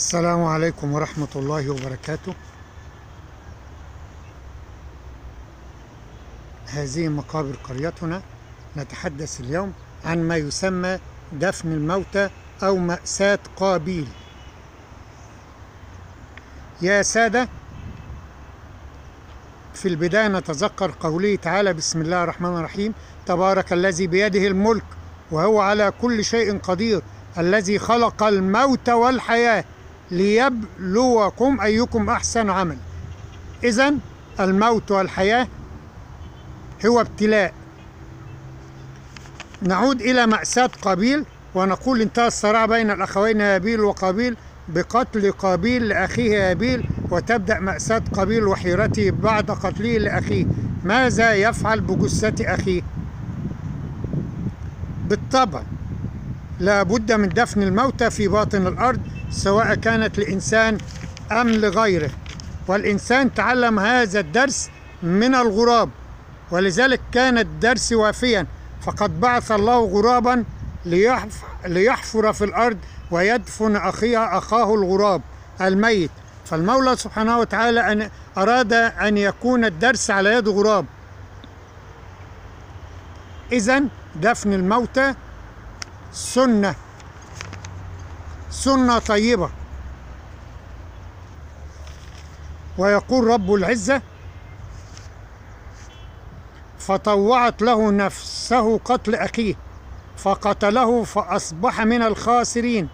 السلام عليكم ورحمة الله وبركاته. هذه مقابر قريتنا. نتحدث اليوم عن ما يسمى دفن الموتى أو مأساة قابيل. يا سادة في البداية نتذكر قوله تعالى بسم الله الرحمن الرحيم تبارك الذي بيده الملك وهو على كل شيء قدير الذي خلق الموت والحياة. ليبلوكم أيكم أحسن عمل. إذا الموت والحياة هو ابتلاء. نعود إلى مأساة قابيل ونقول انتهى الصراع بين الأخوين هابيل وقابيل بقتل قابيل لأخيه هابيل وتبدأ مأساة قابيل وحيرته بعد قتله لأخيه. ماذا يفعل بجثة أخيه؟ بالطبع لا بد من دفن الموتى في باطن الأرض سواء كانت لإنسان أم لغيره. والإنسان تعلم هذا الدرس من الغراب ولذلك كان الدرس وافيا. فقد بعث الله غرابا ليحف ليحفر في الأرض ويدفن أخيه أخاه الغراب الميت. فالمولى سبحانه وتعالى أن أراد أن يكون الدرس على يد غراب. إذا دفن الموتى سنة. سنة طيبة. ويقول رب العزة فطوعت له نفسه قتل أخيه فقتله فأصبح من الخاسرين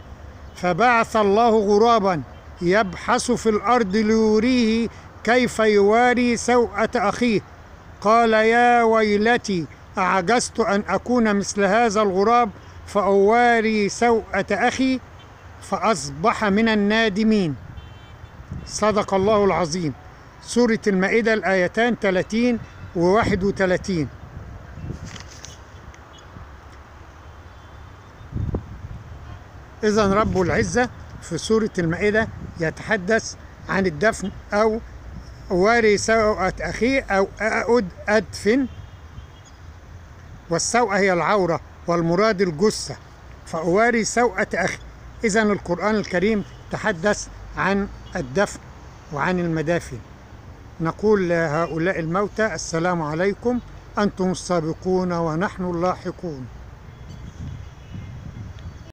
فبعث الله غرابا يبحث في الأرض ليريه كيف يواري سوءة أخيه. قال يا ويلتي أعجزت أن أكون مثل هذا الغراب فأواري سوءة أخي فأصبح من النادمين. صدق الله العظيم. سورة المائدة الآيتان 30 و 31 إذا رب العزة في سورة المائدة يتحدث عن الدفن أو واري سوءة أخيه أو أدفن. والسوءة هي العورة. والمراد الجثة فأواري سوءة أخي. إذا القرآن الكريم تحدث عن الدفن وعن المدافن. نقول لهؤلاء الموتى السلام عليكم أنتم السابقون ونحن اللاحقون.